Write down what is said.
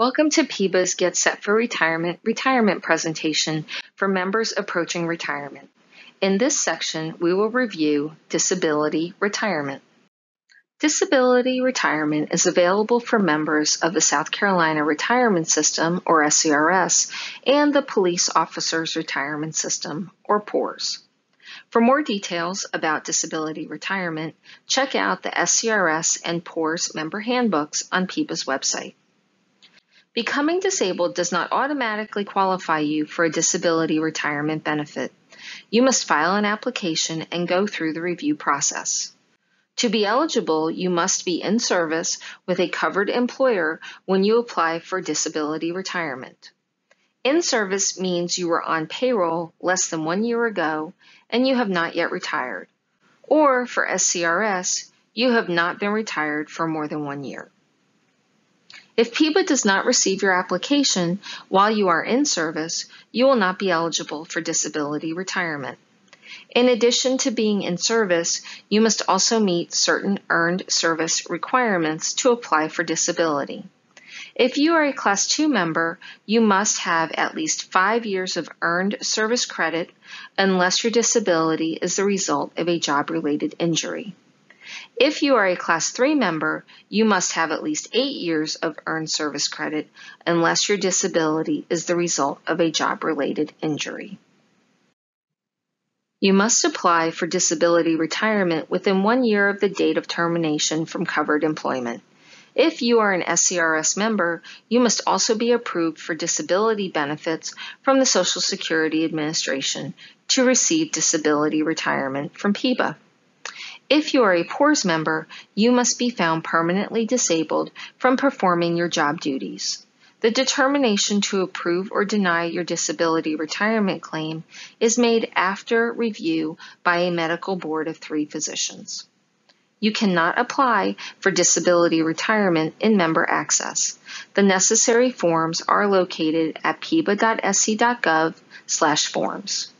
Welcome to PEBA's Get Set for Retirement retirement presentation for members approaching retirement. In this section, we will review disability retirement. Disability retirement is available for members of the South Carolina Retirement System, or SCRS, and the Police Officers Retirement System, or PORS. For more details about disability retirement, check out the SCRS and PORS member handbooks on PEBA's website. Becoming disabled does not automatically qualify you for a disability retirement benefit. You must file an application and go through the review process. To be eligible, you must be in service with a covered employer when you apply for disability retirement. In service means you were on payroll less than one year ago and you have not yet retired. Or for SCRS, you have not been retired for more than one year. If PEBA does not receive your application while you are in service, you will not be eligible for disability retirement. In addition to being in service, you must also meet certain earned service requirements to apply for disability. If you are a Class 2 member, you must have at least five years of earned service credit unless your disability is the result of a job related injury. If you are a Class 3 member, you must have at least eight years of earned service credit unless your disability is the result of a job-related injury. You must apply for disability retirement within one year of the date of termination from covered employment. If you are an SCRS member, you must also be approved for disability benefits from the Social Security Administration to receive disability retirement from PEBA. If you are a PORS member, you must be found permanently disabled from performing your job duties. The determination to approve or deny your disability retirement claim is made after review by a medical board of three physicians. You cannot apply for disability retirement in member access. The necessary forms are located at peba.sc.gov/forms.